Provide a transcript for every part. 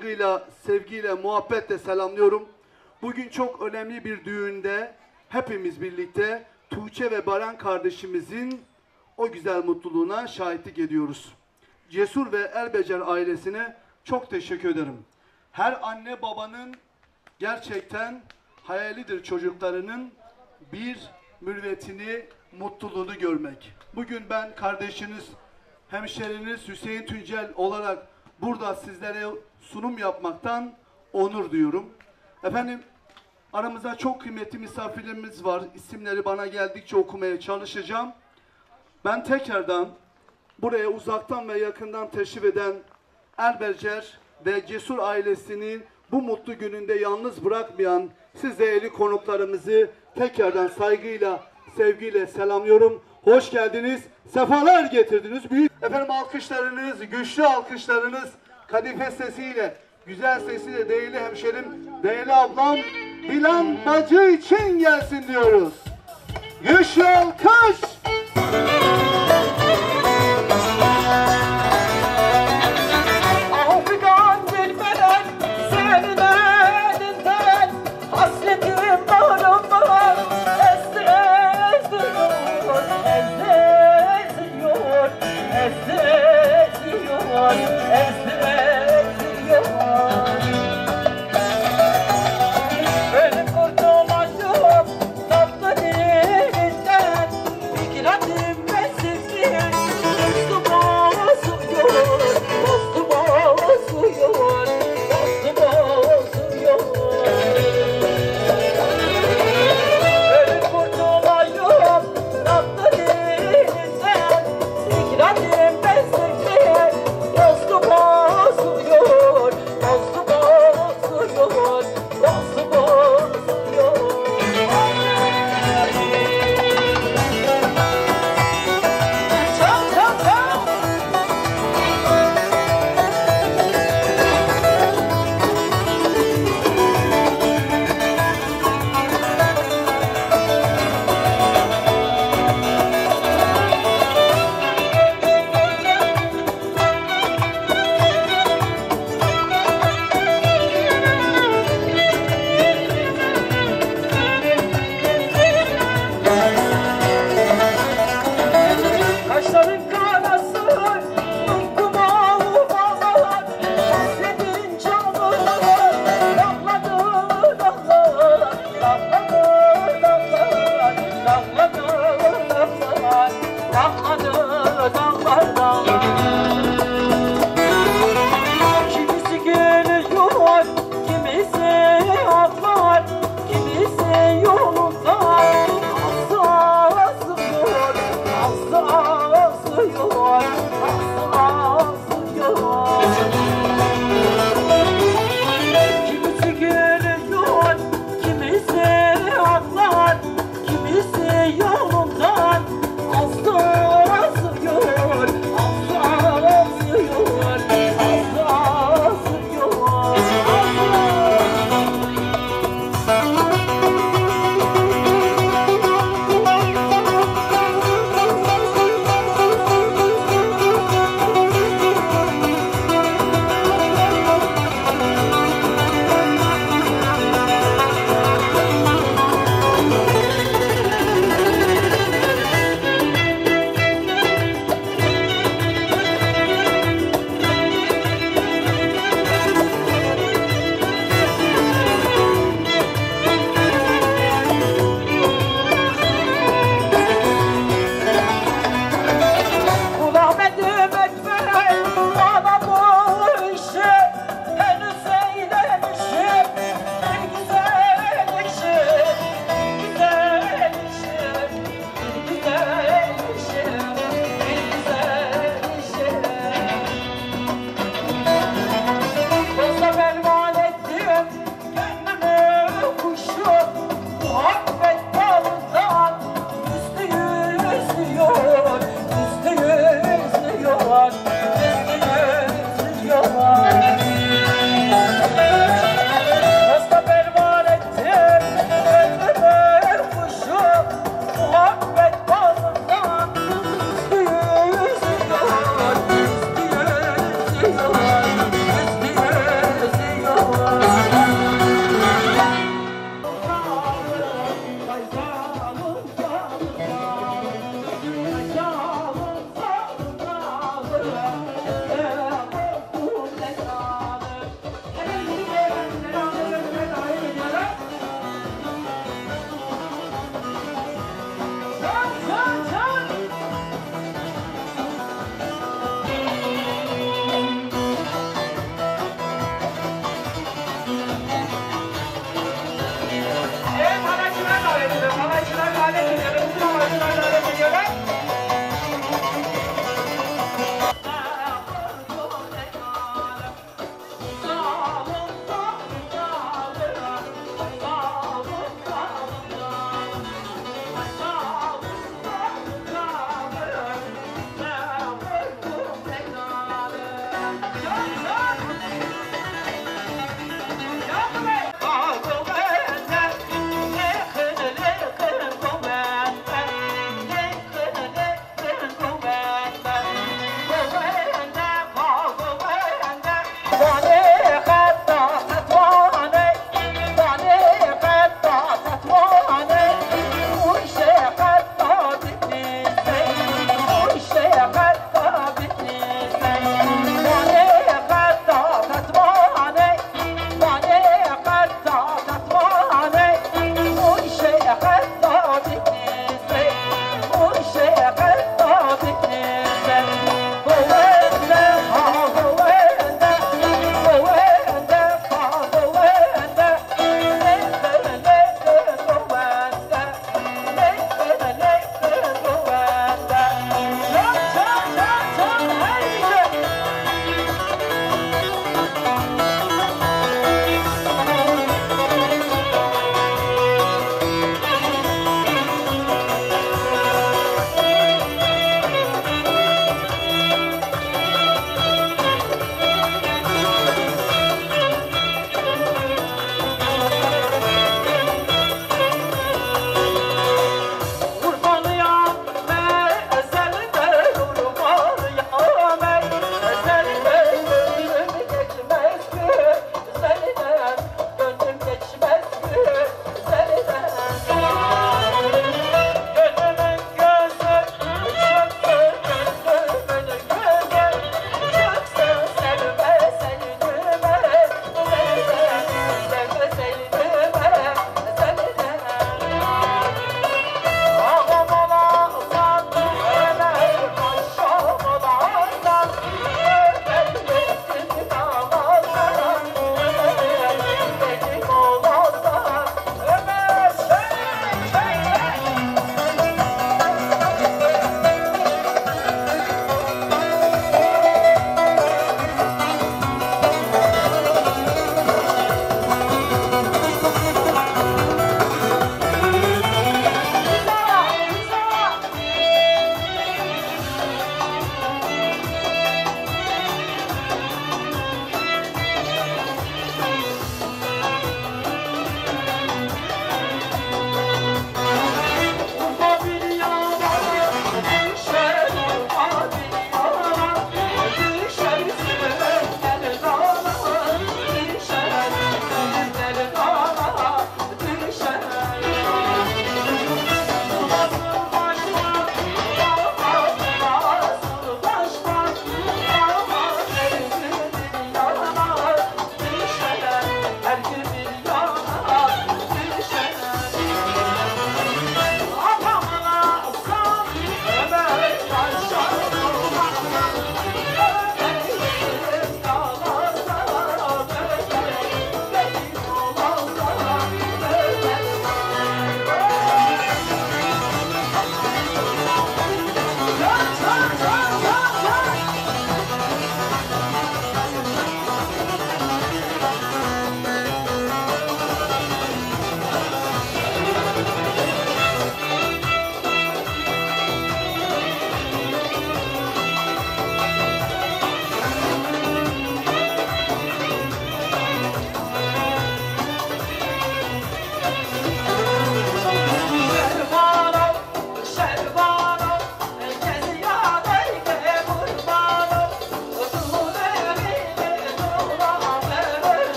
saygıyla, sevgiyle, muhabbetle selamlıyorum. Bugün çok önemli bir düğünde hepimiz birlikte Tuğçe ve Baran kardeşimizin o güzel mutluluğuna şahitlik ediyoruz. Cesur ve Erbecer ailesine çok teşekkür ederim. Her anne babanın gerçekten hayalidir çocuklarının bir mürvetini, mutluluğunu görmek. Bugün ben kardeşiniz, hemşeriniz Hüseyin Tüncel olarak burada sizlere sunum yapmaktan onur duyuyorum. Efendim aramızda çok kıymetli misafirlerimiz var. İsimleri bana geldikçe okumaya çalışacağım. Ben tekrardan buraya uzaktan ve yakından teşrif eden Erbercer ve Cesur ailesinin bu mutlu gününde yalnız bırakmayan siz değerli konuklarımızı tekrardan saygıyla, sevgiyle selamlıyorum. Hoş geldiniz, sefalar getirdiniz. Büyük efendim alkışlarınız, güçlü alkışlarınız, kadife sesiyle, güzel sesiyle değerli hemşerim, değerli ablam Dilan Bacı için gelsin diyoruz. Güçlü alkış!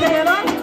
Taylor.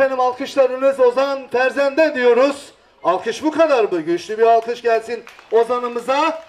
Efendim alkışlarınız Ozan Terzende diyoruz. Alkış bu kadar mı? Güçlü bir alkış gelsin Ozan'ımıza.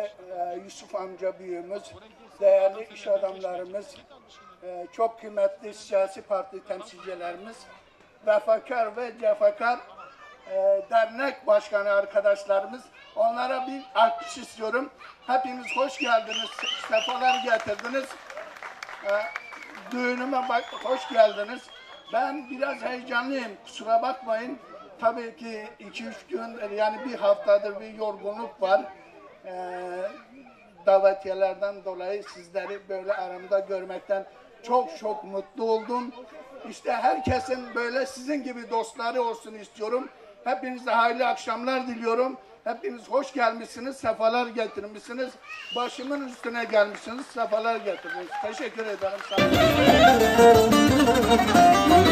E, Yusuf amca büyüğümüz, değerli iş adamlarımız, e, çok kıymetli siyasi parti temsilcilerimiz, vefakar ve cefakar e, dernek başkanı arkadaşlarımız. Onlara bir alkış istiyorum. Hepiniz hoş geldiniz, sefalar getirdiniz. E, düğünüme bak, hoş geldiniz. Ben biraz heyecanlıyım, kusura bakmayın. Tabii ki 2-3 gün, yani bir haftadır bir yorgunluk var. E, davetiyelerden dolayı sizleri böyle aramda görmekten çok çok mutlu oldum. İşte herkesin böyle sizin gibi dostları olsun istiyorum. Hepinize hayırlı akşamlar diliyorum. Hepiniz hoş gelmişsiniz, sefalar getirmişsiniz. Başımın üstüne gelmişsiniz, sefalar getirdiniz. Teşekkür ederim. Sağ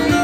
olun.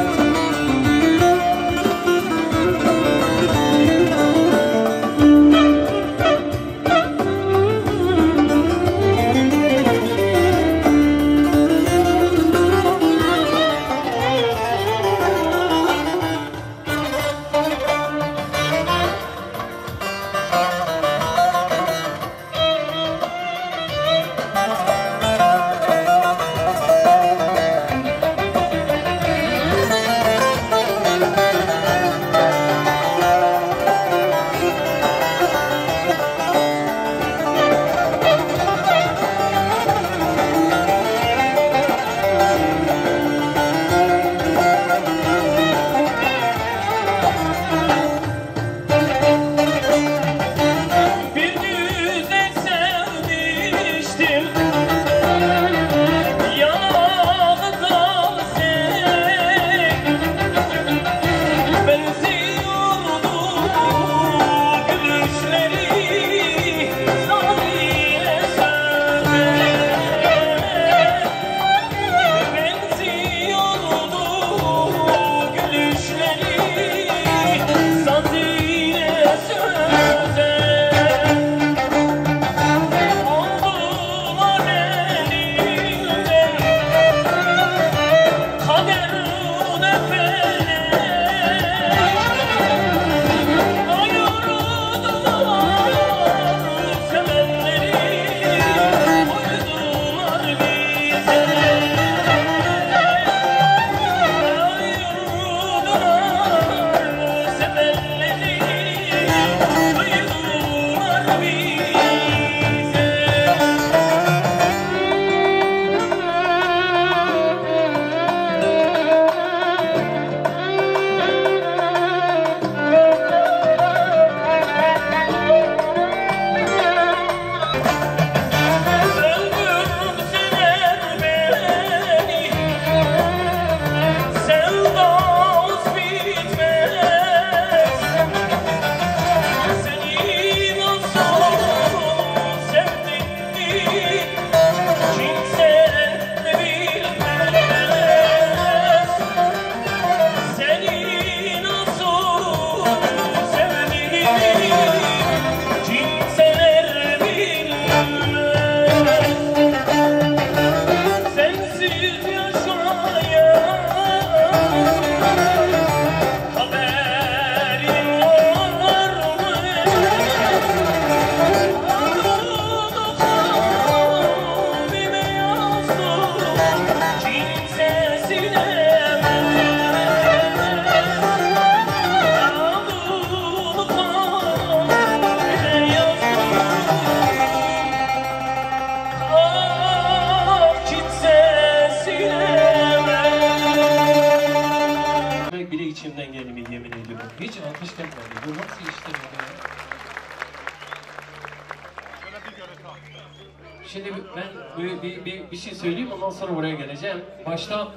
Başta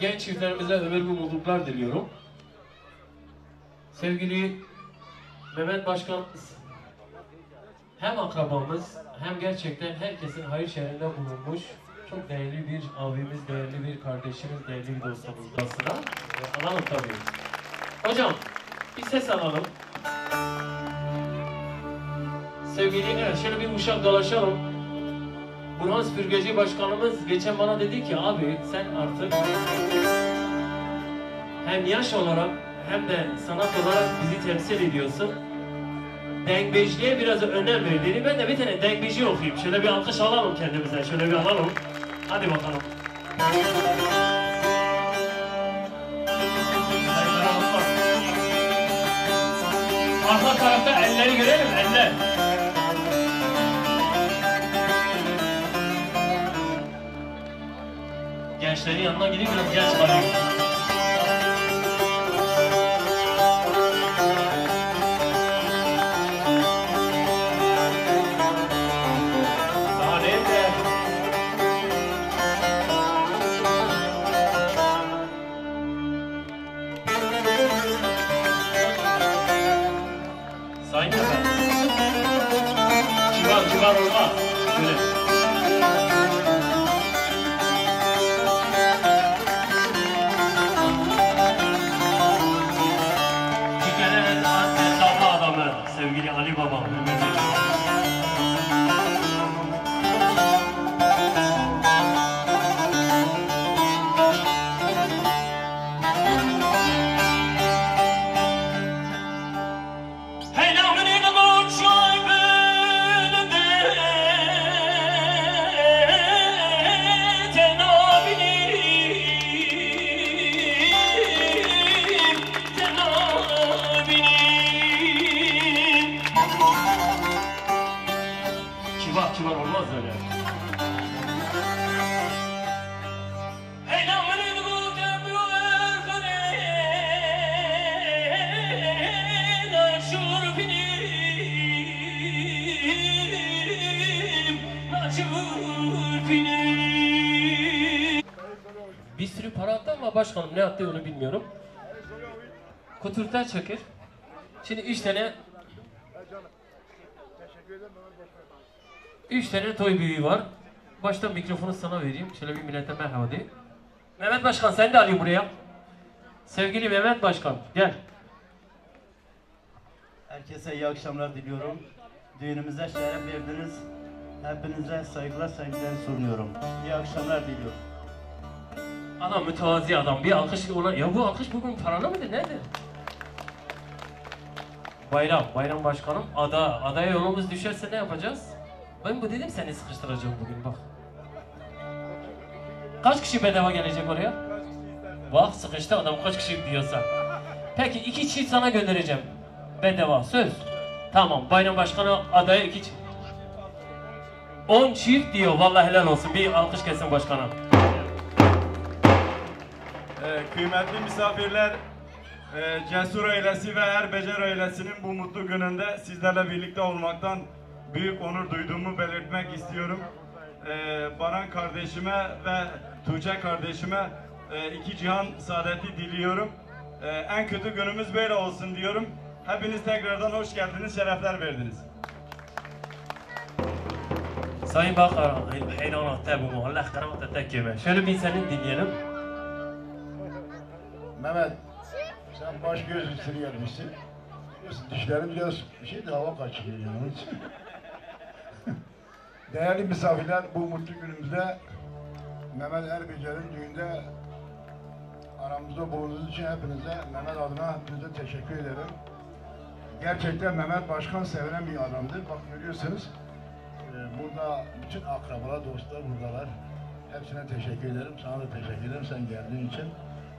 genç çiftlerimize ömür ve mutluluklar diliyorum. Sevgili Mehmet Başkanımız hem akrabamız hem gerçekten herkesin hayır şerrinde bulunmuş çok değerli bir abimiz, değerli bir kardeşimiz, değerli bir dostumuz da sıra. Ee, Alalım tabii. Hocam bir ses alalım. Sevgili evet, şöyle bir uşak dolaşalım. Burhan Süpürgeci Başkanımız geçen bana dedi ki abi sen artık hem yaş olarak hem de sanat olarak bizi temsil ediyorsun. Dengbejliğe biraz önem ver dedi. Ben de bir tane dengbejli okuyayım. Şöyle bir alkış alalım kendimize. Şöyle bir alalım. Hadi bakalım. Arka tarafta elleri görelim, eller. Gençlerin yanına gidip biraz genç kalayım. Başkanım ne attı onu bilmiyorum. Kuturta çakır. Şimdi üç tane Üç tane toy büyüğü var. Başta mikrofonu sana vereyim. Şöyle bir millete merhaba de. Mehmet Başkan sen de alayım buraya. Sevgili Mehmet Başkan gel. Herkese iyi akşamlar diliyorum. Düğünümüze şeref verdiniz. Hepinize saygılar saygılar sunuyorum. İyi akşamlar diliyorum. Adam mütevazi adam. Bir alkış ona. Ya bu alkış bugün paralı mıdır? Nedir? Bayram, Bayram Başkanım. Ada, adaya yolumuz düşerse ne yapacağız? Ben bu dedim seni sıkıştıracağım bugün bak. Kaç kişi bedava gelecek oraya? Bak sıkıştı adam kaç kişi diyorsa. Peki iki çift sana göndereceğim. Bedava söz. Tamam Bayram Başkanı adaya iki çift. 10 çift diyor vallahi helal olsun. Bir alkış kesin başkana. Ee, kıymetli misafirler, e, Cesur ailesi ve Erbecer ailesinin bu mutlu gününde sizlerle birlikte olmaktan büyük onur duyduğumu belirtmek istiyorum. Ee, Baran kardeşime ve Tuğçe kardeşime e, iki cihan saadeti diliyorum. Ee, en kötü günümüz böyle olsun diyorum. Hepiniz tekrardan hoş geldiniz, şerefler verdiniz. Sayın Bakar, hayran tabu Allah keramet tekkeme. Şöyle bir seni dinleyelim. Mehmet, sen baş göz üstüne gelmişsin. Biliyorsun dişlerin biraz bir şey de hava kaçırıyor yani. Değerli misafirler, bu mutlu günümüzde Mehmet Erbecer'in düğünde aramızda bulunduğunuz için hepinize, Mehmet adına hepinize teşekkür ederim. Gerçekten Mehmet Başkan sevilen bir adamdır. Bak görüyorsunuz, e, burada bütün akrabalar, dostlar buradalar. Hepsine teşekkür ederim. Sana da teşekkür ederim sen geldiğin için.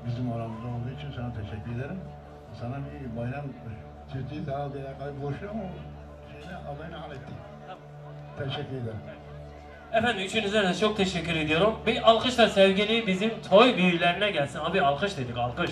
Bizim aramızda olduğu için sana teşekkür ederim. Sana bir bayram çiftliği daha diye kayboluşuyor ama şeyine alayını hallettik. Teşekkür ederim. Efendim üçünüze de çok teşekkür ediyorum. Bir alkış da sevgili bizim toy büyülerine gelsin. Abi alkış dedik alkış.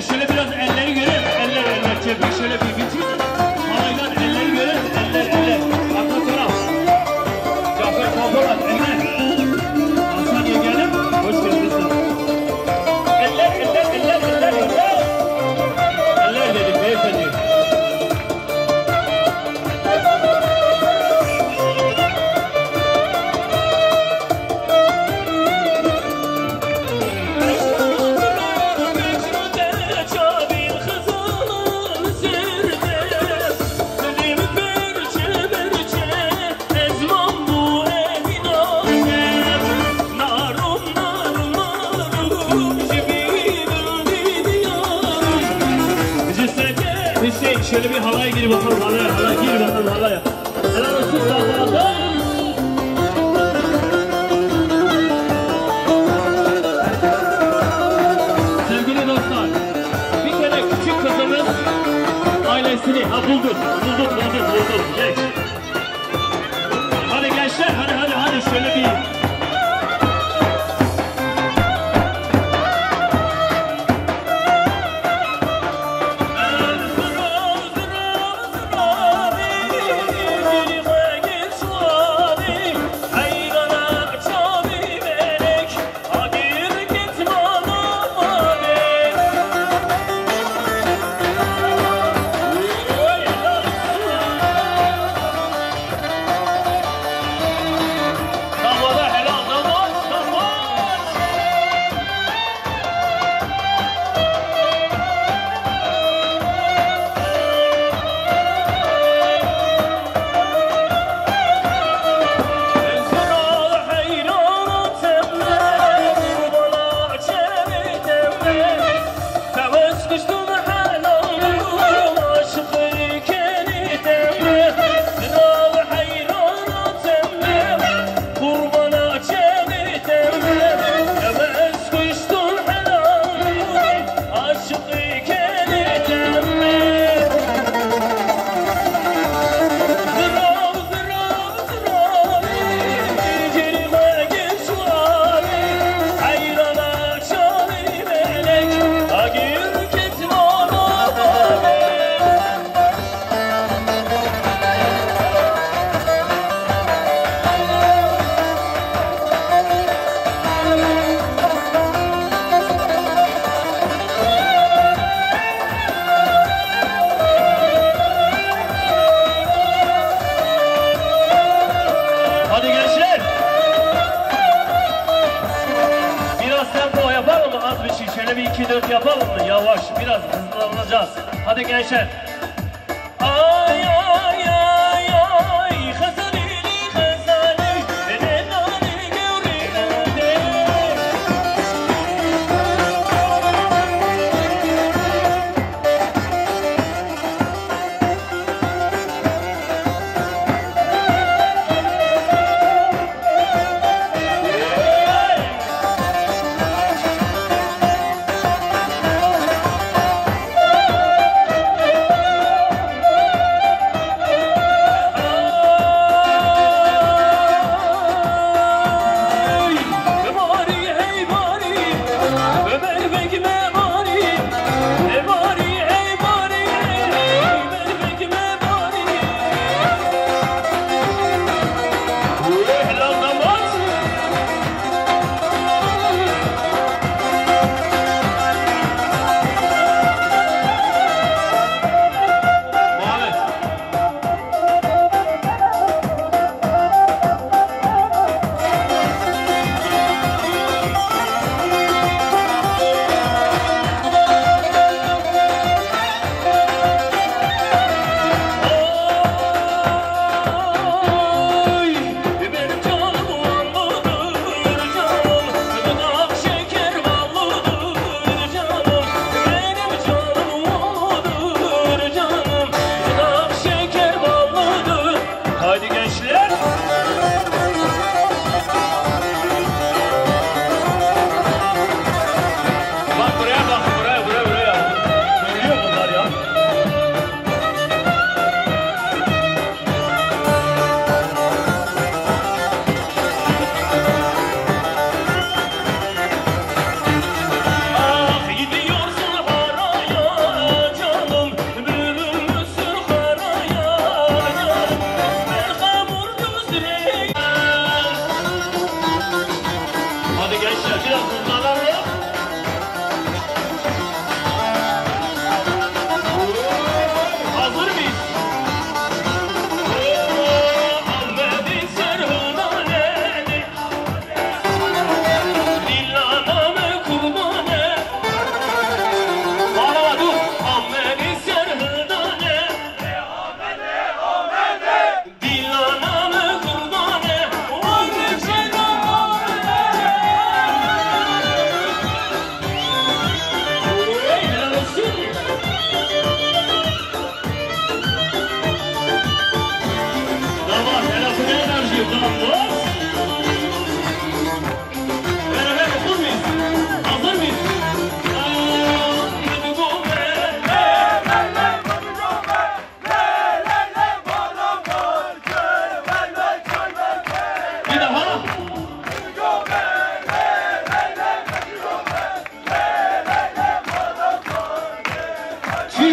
şöyle biraz elleri görün. Eller eller çevir şöyle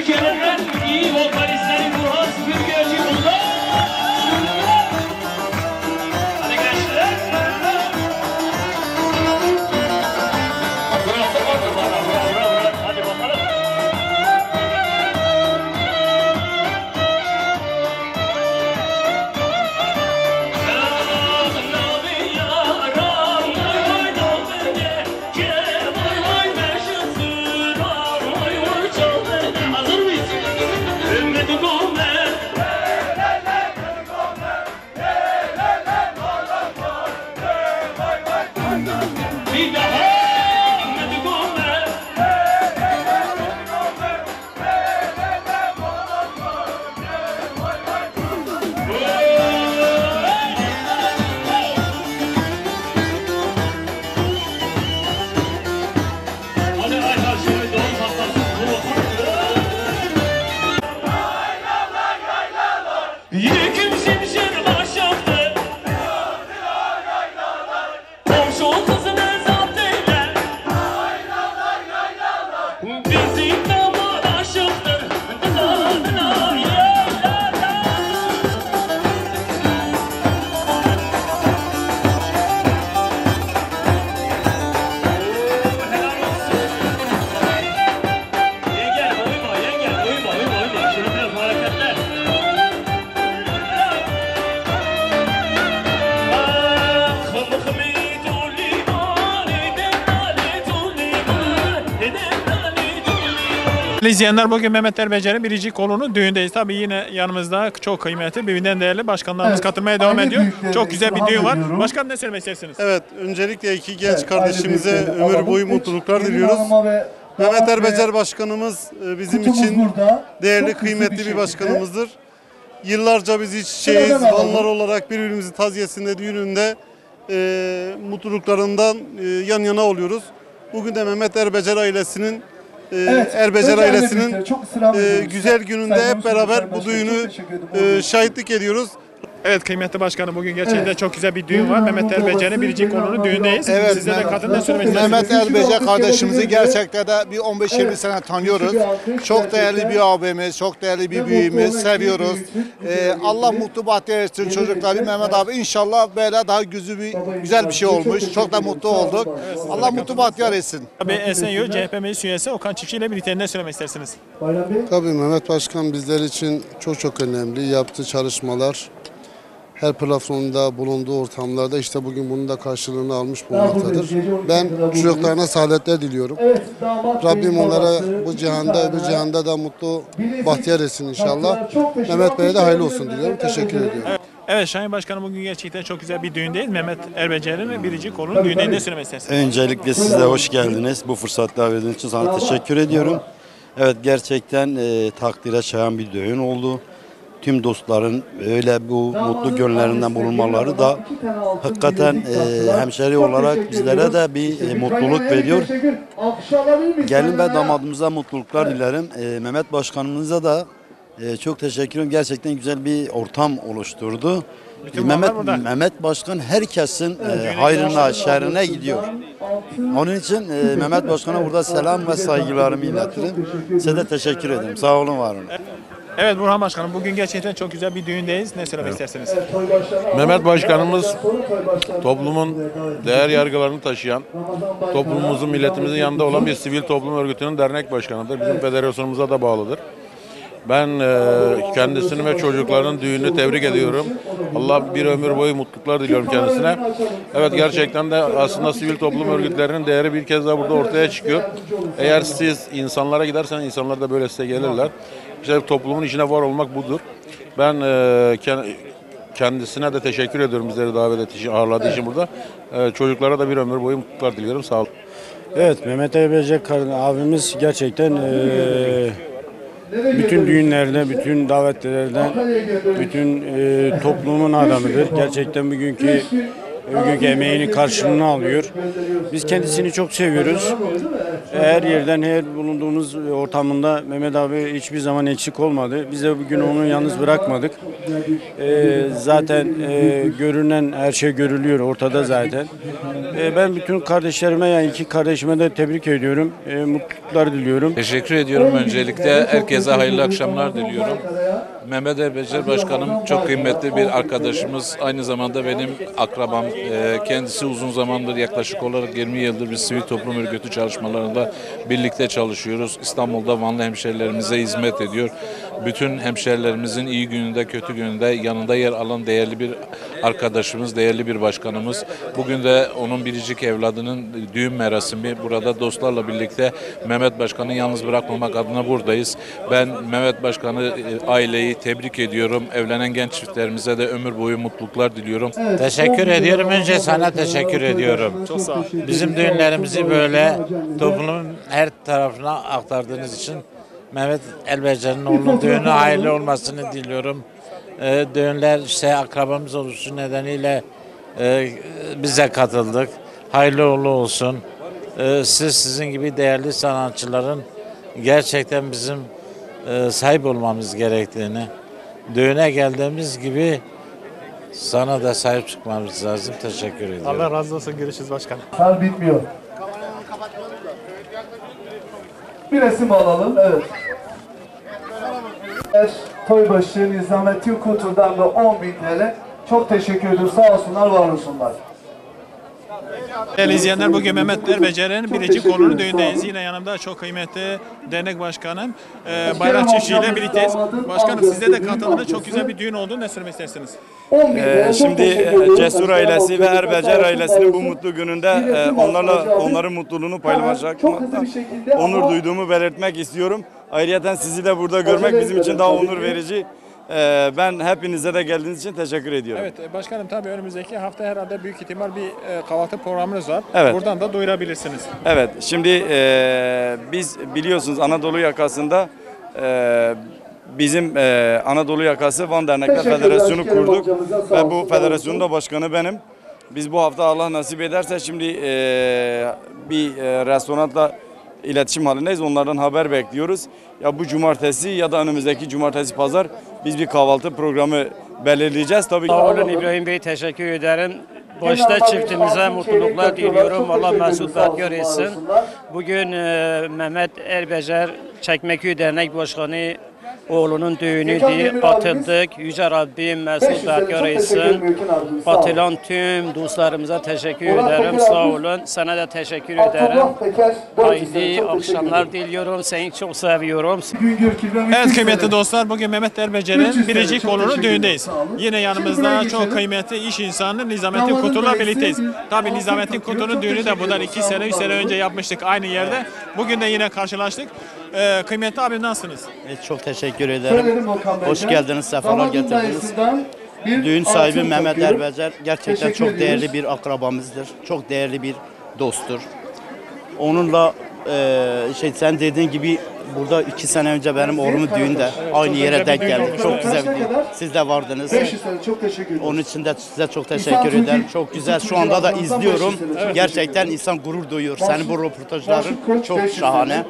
Get it. İzleyenler bugün Mehmet Erbecer'in biricik kolunu düğündeyiz. Tabii yine yanımızda çok kıymetli, birbirinden değerli başkanlarımız Evet, katılmaya devam ediyor. Çok güzel bir düğün var. ediyorum. Başkan ne söylemek istersiniz? Evet, öncelikle iki genç Evet, kardeşimize ömür boyu mutluluklar diliyoruz. Mehmet Erbecer ve başkanımız e, bizim için burada. değerli, Çok bir kıymetli bir şekilde. başkanımızdır. Yıllarca biz iç alalım. Vanlar olarak birbirimizin taziyesinde, düğününde e, mutluluklarından e, yan yana oluyoruz. Bugün de Mehmet Erbecer ailesinin e, Evet, Erbecer ailesinin e, güzel gününde hep beraber bu düğünü e, şahitlik ediyoruz. Evet kıymetli başkanım bugün gerçekten Evet. çok güzel bir düğün var. Mehmet Erbecer'in biricik kolunu düğündeyiz. Evet, Siz de katılın ne söylemek Mehmet? Erbecer kardeşimizi gerçekten de bir 15-20 sene tanıyoruz. Çok değerli bir abimiz, çok değerli bir büyüğümüz, seviyoruz. Ee, Allah mutlu bahtiyar etsin çocukları. Mehmet abi inşallah böyle daha güzel bir, güzel bir şey olmuş. Çok da mutlu olduk. Allah mutlu bahtiyar etsin. Tabii Esenyurt CHP Meclis Üyesi Okan Çiftçi ile birlikte ne söylemek istersiniz? Tabii Mehmet Başkan bizler için çok çok önemli. Yaptığı çalışmalar her platformda bulunduğu ortamlarda işte bugün bunun da karşılığını almış bulunmaktadır. Ben çocuklarına saadetler diliyorum. Rabbim onlara bu cihanda öbür cihanda da mutlu bahtiyar etsin inşallah. Mehmet Bey'e de hayırlı olsun diliyorum. Teşekkür ediyorum. Evet. Evet Şahin Başkanım bugün gerçekten çok güzel bir düğündeyiz. Mehmet Erbecer'in biricik kolunun düğünde ne söylemek istersiniz? Öncelikle size hoş geldiniz. Bu fırsatı verdiğiniz için sana teşekkür ediyorum. Evet gerçekten e, takdire şayan bir düğün oldu. Tüm dostların öyle bu mutlu gönüllerinden bulunmaları da hakikaten e, hemşeri olarak bizlere de bir e, mutluluk veriyor. Gelin ve damadımıza mutluluklar dilerim. E, Mehmet Başkanımıza da e, çok teşekkür ederim. Gerçekten güzel bir ortam oluşturdu. Bütün Mehmet, burada. Mehmet Başkan herkesin e, hayrına, şerrine gidiyor. Onun için e, Mehmet Başkan'a burada selam ve saygılarımı iletirim. Size de teşekkür ederim. Sağ olun, var olun. Evet Burhan Başkanım bugün gerçekten çok güzel bir düğündeyiz. Ne söylemek istersiniz? Mehmet Başkanımız toplumun değer yargılarını taşıyan, toplumumuzun, milletimizin yanında olan bir sivil toplum örgütünün dernek başkanıdır. Bizim federasyonumuza da bağlıdır. Ben e, kendisini ve çocukların düğününü tebrik ediyorum. Allah bir ömür boyu mutluluklar diliyorum kendisine. Evet gerçekten de aslında sivil toplum örgütlerinin değeri bir kez daha burada ortaya çıkıyor. Eğer siz insanlara giderseniz insanlar da böyle size gelirler. İşte toplumun içine var olmak budur. Ben e, ken- kendisine de teşekkür ediyorum bizleri davet ettiği için, ağırladığı için burada. E, çocuklara da bir ömür boyu mutluluklar diliyorum. Sağ olun. Evet Mehmet Erbecek abimiz gerçekten eee, bütün düğünlerde, bütün davetlerde, bütün eee, toplumun adamıdır. Gerçekten bugünkü bugünkü emeğinin karşılığını alıyor. Biz kendisini çok seviyoruz. Her yerden, her bulunduğumuz ortamında Mehmet abi hiçbir zaman eksik olmadı. Biz de bugün onu yalnız bırakmadık. Eee, zaten eee, görünen her şey görülüyor ortada zaten. Eee, ben bütün kardeşlerime yani iki kardeşime de tebrik ediyorum. Eee, mutluluklar diliyorum. Teşekkür ediyorum öncelikle. Herkese hayırlı akşamlar diliyorum. Mehmet Erbecer Başkanım çok kıymetli bir arkadaşımız. Aynı zamanda benim akrabam. Ee, Kendisi uzun zamandır yaklaşık olarak 20 yıldır bir sivil toplum örgütü çalışmalarında birlikte çalışıyoruz. İstanbul'da Vanlı hemşerilerimize hizmet ediyor. Bütün hemşerilerimizin iyi gününde kötü gününde yanında yer alan değerli bir arkadaşımız, değerli bir başkanımız. Bugün de onun biricik evladının düğün merasimi burada dostlarla birlikte Mehmet Başkan'ı yalnız bırakmamak adına buradayız. Ben Mehmet Başkan'ı, e, aileyi tebrik ediyorum. Evlenen genç çiftlerimize de ömür boyu mutluluklar diliyorum. Teşekkür ediyorum. Önce sana teşekkür ediyorum. Çok sağ ol. Bizim düğünlerimizi böyle toplumun her tarafına aktardığınız için Mehmet Elbecer'in oğlunun düğünü hayırlı olmasını diliyorum. Ee, düğünler işte akrabamız oluşu nedeniyle e, bize katıldık. Hayırlı uğurlu olsun. Ee, siz sizin gibi değerli sanatçıların gerçekten bizim e, sahip olmamız gerektiğini düğüne geldiğimiz gibi sana da sahip çıkmamız lazım. Teşekkür ediyorum. Allah razı olsun. Görüşürüz başkanım. Hal bitmiyor. Bir resim alalım. Evet. Toybaşı Nizamettin Kutur'dan da 10 bin TL. Çok teşekkür ediyoruz. Sağ olsunlar, var olsunlar. Değerli izleyenler bugün Mehmet Erbecer'in biricik kolunu düğündeyiz. Yine yanımda çok kıymetli dernek başkanım e, Bayrak Çiftçi ile birlikteyiz. Başkanım sizde de katıldınız. Çok güzel bir düğün oldu. Ne söylemek istersiniz? Ee, şimdi e, Cesur ailesi ve Erbecer ailesinin bu mutlu gününde e, onlarla onların mutluluğunu paylaşmaktan onur duyduğumu belirtmek istiyorum. Ayrıca sizi de burada görmek bizim için daha onur verici. Ee, ben hepinize de geldiğiniz için teşekkür ediyorum. Evet e, başkanım tabii önümüzdeki hafta herhalde büyük ihtimal bir e, kahvaltı programınız var. Evet. Buradan da duyurabilirsiniz. Evet, şimdi e, biz biliyorsunuz Anadolu yakasında e, bizim e, Anadolu yakası Van Dernekler Federasyonu kurduk ve bu federasyonun da başkanı benim. Biz bu hafta Allah nasip ederse şimdi e, bir e, restoranla iletişim halindeyiz. Onlardan haber bekliyoruz. Ya bu cumartesi ya da önümüzdeki cumartesi pazar biz bir kahvaltı programı belirleyeceğiz. Tabii ki. Sağ olun İbrahim Bey teşekkür ederim. Başta çiftimize mutluluklar diliyorum. Allah mesut bahtiyar etsin. Bugün e, Mehmet Erbecer Çekmeköy Dernek Başkanı oğlunun düğünüydü. Katıldık. Yüce Rabbim mesut bahtiyar etsin. Katılan tüm dostlarımıza teşekkür ederim. Sağ olun. Sana da teşekkür ederim. Hayırlı akşamlar diliyorum. Seni çok seviyorum. Evet kıymetli dostlar bugün Mehmet Erbecer'in biricik kolunu düğündeyiz. Yine yanımızda çok kıymetli iş insanı Nizamettin Kutu'la birlikteyiz. Tabii Nizamettin Kutu'nun düğünü de bundan iki sene, üç sene önce yapmıştık aynı yerde. Bugün de yine karşılaştık. Ee, kıymetli abi nasılsınız? Evet, çok teşekkür ederim. Hoş geldiniz, sefalar getirdiniz. Düğün sahibi Mehmet takıyor. Erbecer gerçekten Teşekkür çok ediyoruz. değerli bir akrabamızdır. Çok değerli bir dosttur. Onunla e, şey sen dediğin gibi burada iki sene önce benim oğlumun düğünde aynı yere denk olmuş. Çok güzel bir düğün. Siz de vardınız. 500 sene çok teşekkür ediyorum. Onun için de size çok teşekkür ederim. Çok güzel. Şu anda da izliyorum. Gerçekten insan gurur duyuyor. Senin bu röportajların çok 500 şahane.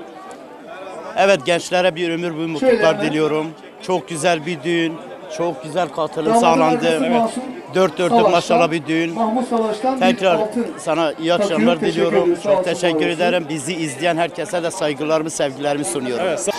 Evet gençlere bir ömür boyu mutluluklar diliyorum. Çok güzel bir düğün. Çok güzel katılım sağlandı. Mahsun Dört dörtlük maşallah bir düğün. Mahmut Savaş'tan bir Tekrar sana iyi akşamlar diliyorum. Çok teşekkür ederim. Bizi izleyen herkese de saygılarımı, sevgilerimi sunuyorum. Evet,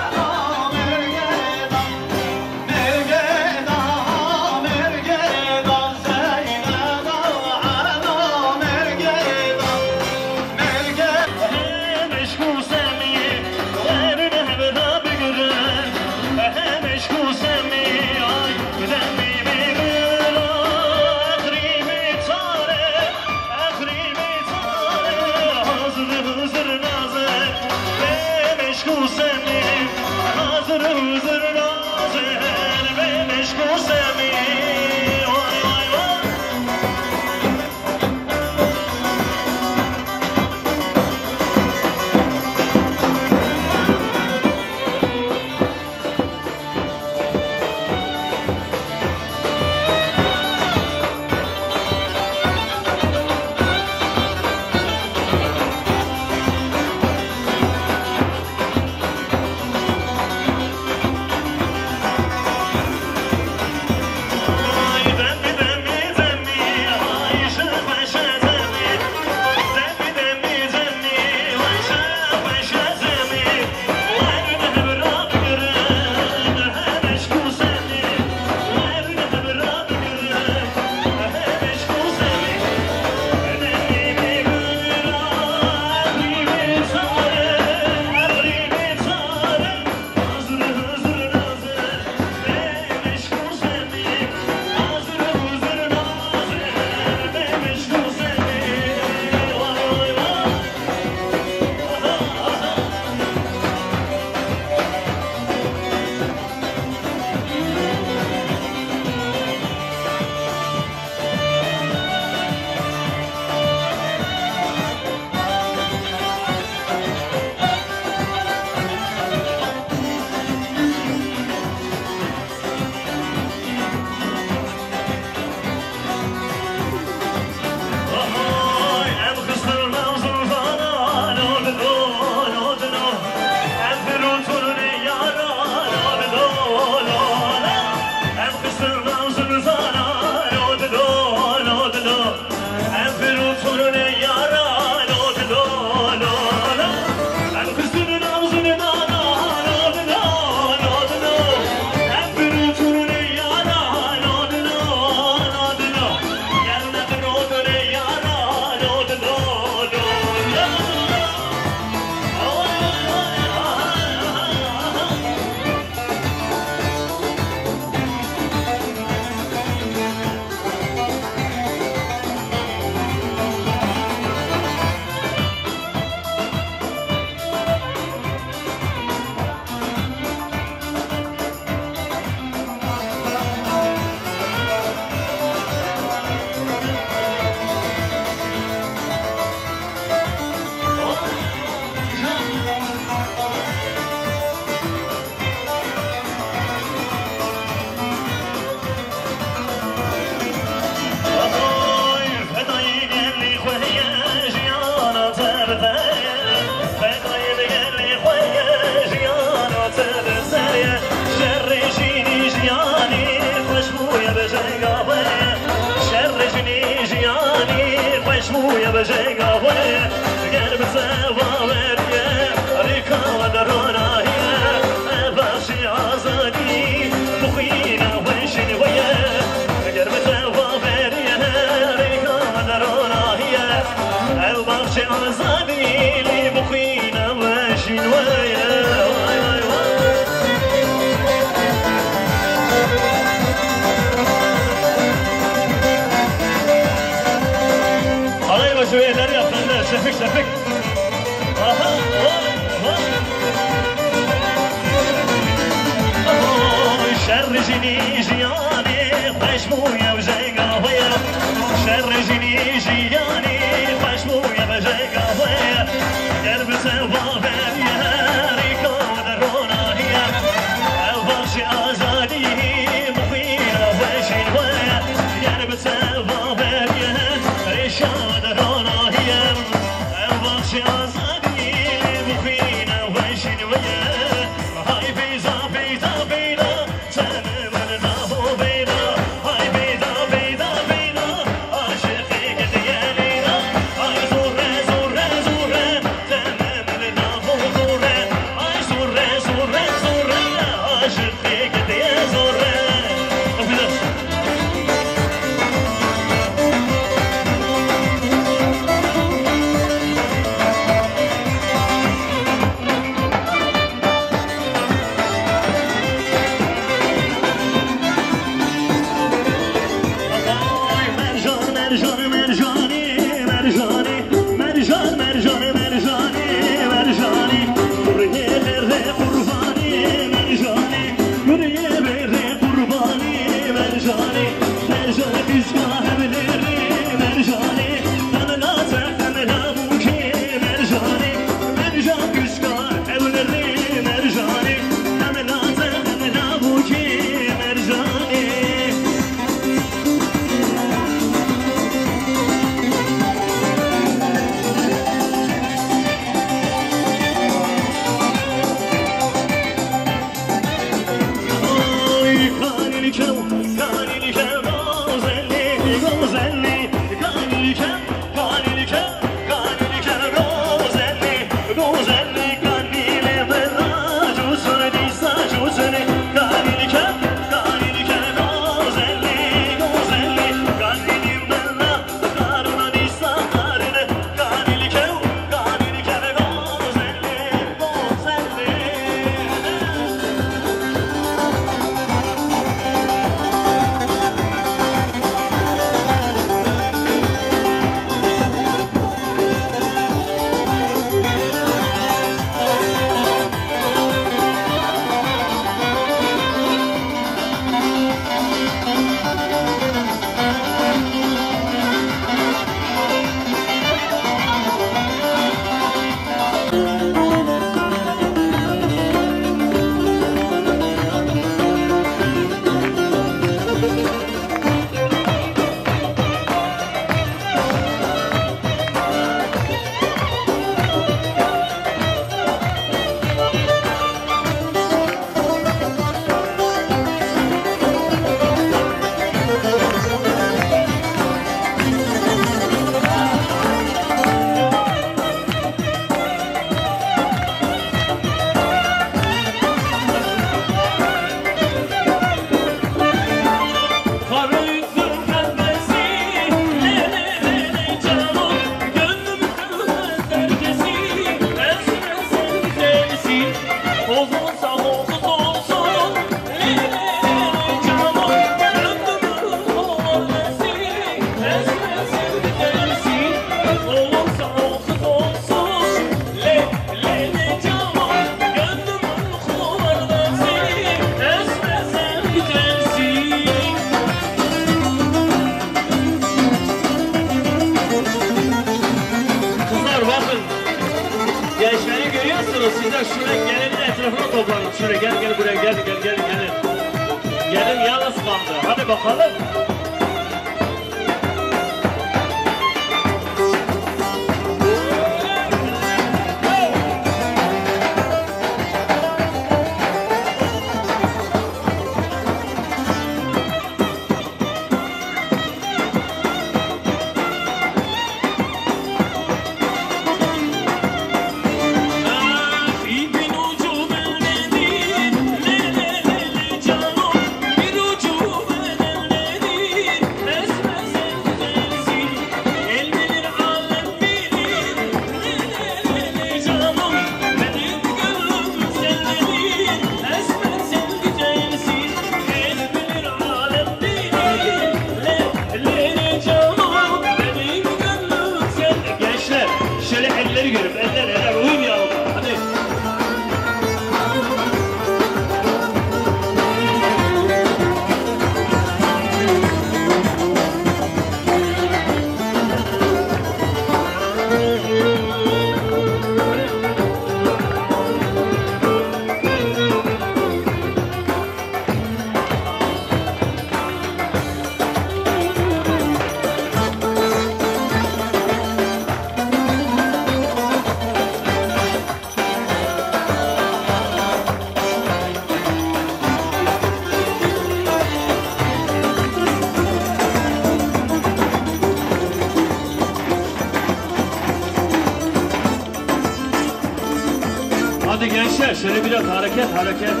biraz hareket hareket.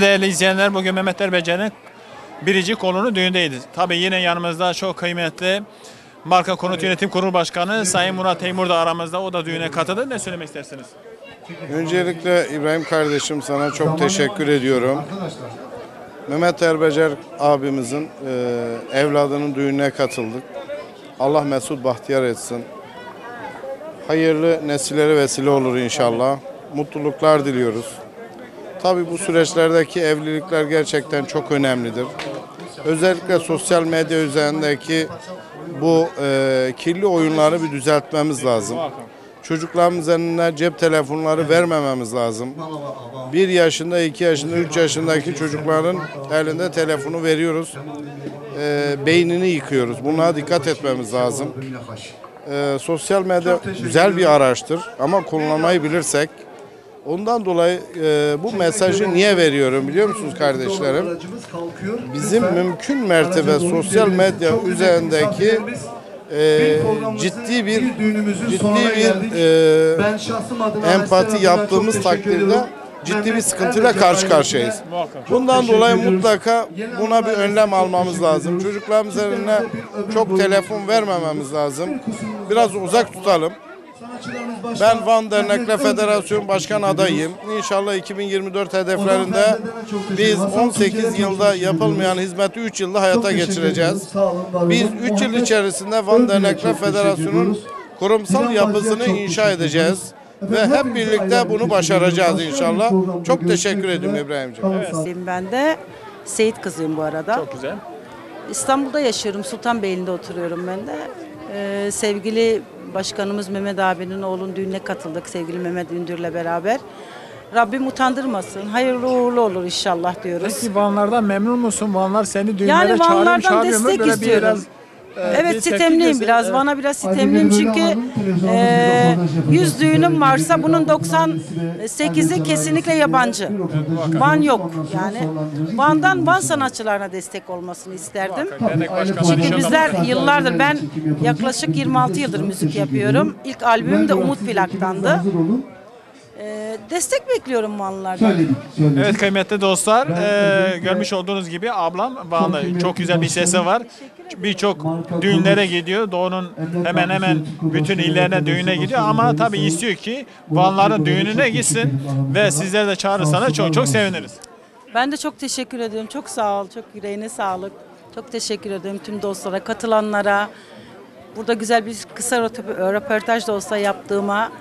Evet değerli izleyenler bugün Mehmet Erbece'nin biricik kolunu düğündeydi. Tabii yine yanımızda çok kıymetli Marka Konut Yönetim Kurulu Başkanı Sayın Murat Teymur da aramızda. O da düğüne katıldı. Ne söylemek istersiniz? Öncelikle İbrahim kardeşim sana çok teşekkür ediyorum. Mehmet Erbecer abimizin e, evladının düğününe katıldık. Allah mesut bahtiyar etsin. Hayırlı nesillere vesile olur inşallah. Mutluluklar diliyoruz. Tabii bu süreçlerdeki evlilikler gerçekten çok önemlidir. Özellikle sosyal medya üzerindeki bu e, kirli oyunları bir düzeltmemiz lazım. Çocuklarımız eline cep telefonları vermememiz lazım. Bir yaşında, iki yaşında, üç yaşındaki çocukların elinde telefonu veriyoruz. E, beynini yıkıyoruz. Buna dikkat etmemiz lazım. E, sosyal medya güzel bir araçtır ama kullanmayı bilirsek Ondan dolayı e, bu mesajı niye veriyorum biliyor musunuz kardeşlerim? Bizim mümkün mertebe sosyal medya üzerindeki e, ciddi bir ciddi bir e, empati yaptığımız takdirde ciddi bir sıkıntıyla karşı karşıyayız. Bundan dolayı mutlaka buna bir önlem almamız lazım. Çocuklarımız eline çok telefon vermememiz lazım. Biraz uzak tutalım. Ben Van Dernekler Federasyon Başkan adayıyım. İnşallah 2024 hedeflerinde biz 18 yılda yapılmayan hizmeti 3 yılda hayata geçireceğiz. Biz 3 yıl içerisinde Van Dernekler Federasyonu'nun kurumsal yapısını inşa edeceğiz. Ve hep birlikte bunu başaracağız inşallah. Çok teşekkür ediyorum İbrahimciğim. Ben de Seyit kızıyım bu arada. Çok güzel. İstanbul'da yaşıyorum. Sultanbeyli'nde oturuyorum ben de. Ee, sevgili başkanımız Mehmet abinin oğlunun düğününe katıldık. Sevgili Mehmet Ündür'le beraber. Rabbim utandırmasın. Hayırlı uğurlu olur inşallah diyoruz. Peki Vanlardan memnun musun? Vanlar seni düğünlere Yani çağırıyor mu, çağırmıyor mu? destek Böyle istiyorum. biraz, bir evet sitemliyim biraz. Evet. Bana biraz sitemliyim çünkü e, 100 düğünüm varsa bunun 98'i kesinlikle yabancı. Van yok yani. Van'dan Van sanatçılarına destek olmasını isterdim. Çünkü bizler yıllardır ben yaklaşık 26 yıldır müzik yapıyorum. İlk albümüm de Umut Plak'tandı. E, destek bekliyorum Vanlılardan. Evet kıymetli dostlar, e, görmüş olduğunuz gibi ablam Vanlı. Çok güzel bir sesi var. Birçok düğünlere gidiyor. Doğu'nun hemen hemen bütün illerine düğüne gidiyor ama tabii istiyor ki Vanların düğününe gitsin ve sizler de çağırırsanız çok çok seviniriz. Ben de çok teşekkür ediyorum. Çok sağ ol. Çok yüreğine sağlık. Çok teşekkür ederim tüm dostlara, katılanlara. Burada güzel bir kısa röp- röportaj da olsa yaptığıma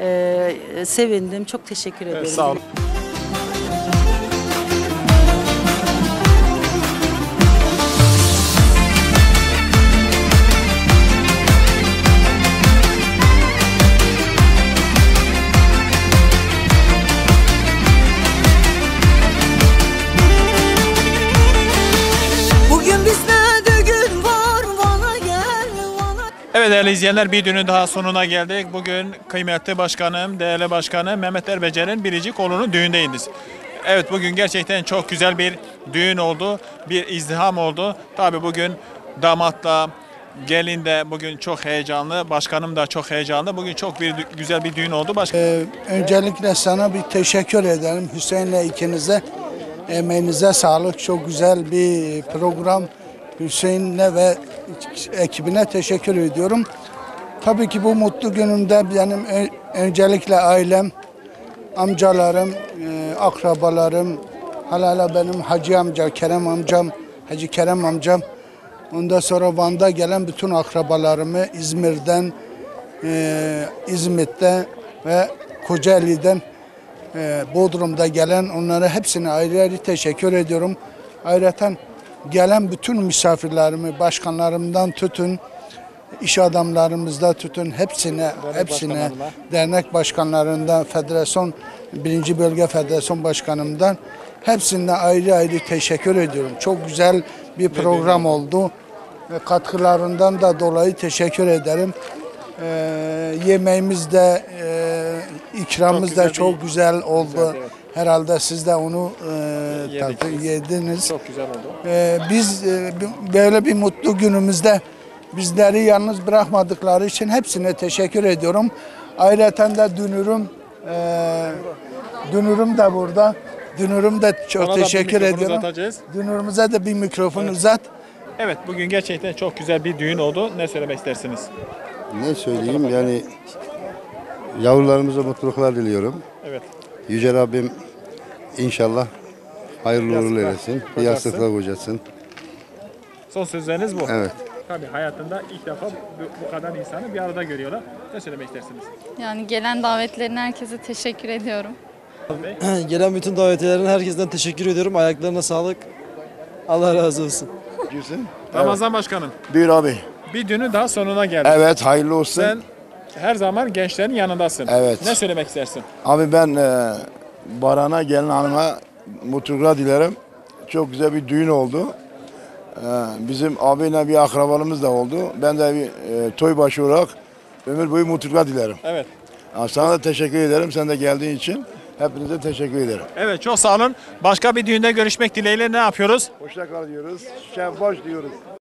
e, sevindim. Çok teşekkür ederim. sağ olun. Evet değerli izleyenler bir günün daha sonuna geldik. Bugün kıymetli başkanım, değerli başkanım Mehmet Erbecer'in biricik oğlunun düğündeyiz. Evet bugün gerçekten çok güzel bir düğün oldu. Bir izdiham oldu. Tabii bugün damatla, gelin de bugün çok heyecanlı. Başkanım da çok heyecanlı. Bugün çok bir güzel bir düğün oldu. Başka... Öncelikle sana bir teşekkür ederim Hüseyin'le ikinize. Emeğinize sağlık. Çok güzel bir program. Hüseyin'le ve ekibine teşekkür ediyorum. Tabii ki bu mutlu günümde benim öncelikle ailem, amcalarım, e, akrabalarım, halala benim Hacı amca, Kerem amcam, Hacı Kerem amcam. Ondan sonra Van'da gelen bütün akrabalarımı İzmir'den, e, İzmit'te ve Kocaeli'den e, Bodrum'da gelen onlara hepsine ayrı ayrı teşekkür ediyorum. Ayrıca gelen bütün misafirlerimi başkanlarımdan tutun, iş adamlarımızda tutun hepsine, hepsine başkanlarına. dernek başkanlarından, federasyon, birinci bölge federasyon başkanımdan hepsine ayrı ayrı teşekkür ediyorum. Çok güzel bir program oldu. Ve katkılarından da dolayı teşekkür ederim. Ee, yemeğimiz de, e, ikramımız da çok güzel oldu. Güzel, evet. Herhalde siz de onu e, tabii yediniz. Çok güzel oldu. Ee, biz e, böyle bir mutlu günümüzde bizleri yalnız bırakmadıkları için hepsine teşekkür ediyorum. Ayrıca de dünürüm, e, dünürüm de burada. Dünürüm de çok Ona teşekkür ediyorum. uzatacağız. Dünürümüze de bir mikrofon uzat. Evet bugün gerçekten çok güzel bir düğün oldu. Ne söylemek istersiniz? Ne söyleyeyim yani yavrularımıza mutluluklar diliyorum. Evet. Yüce Rabbim inşallah hayırlı uğurlu eylesin. Bir yastıkla kocasın. Son sözleriniz bu. Evet. Tabii hayatında ilk defa bu, bu kadar insanı bir arada görüyorlar. Ne söylemek istersiniz? Yani gelen davetlerin herkese teşekkür ediyorum. Gelen bütün davetlilerin herkesten teşekkür ediyorum. Ayaklarına sağlık. Allah razı olsun. Girsin. Ramazan Başkanım. Buyur abi. Bir düğünün daha sonuna geldik. Evet hayırlı olsun. Sen her zaman gençlerin yanındasın. Evet. Ne söylemek istersin? Abi ben e, Baran'a gelin hanıma mutluluklar dilerim. Çok güzel bir düğün oldu. E, bizim abiyle bir akrabalığımız da oldu. Ben de bir e, toy başı olarak ömür boyu mutluluklar dilerim. Evet. Ha, Sana da teşekkür ederim. Sen de geldiğin için. Hepinize teşekkür ederim. Evet çok sağ olun. Başka bir düğünde görüşmek dileğiyle ne yapıyoruz? Hoşça kal diyoruz. Şevbaş diyoruz.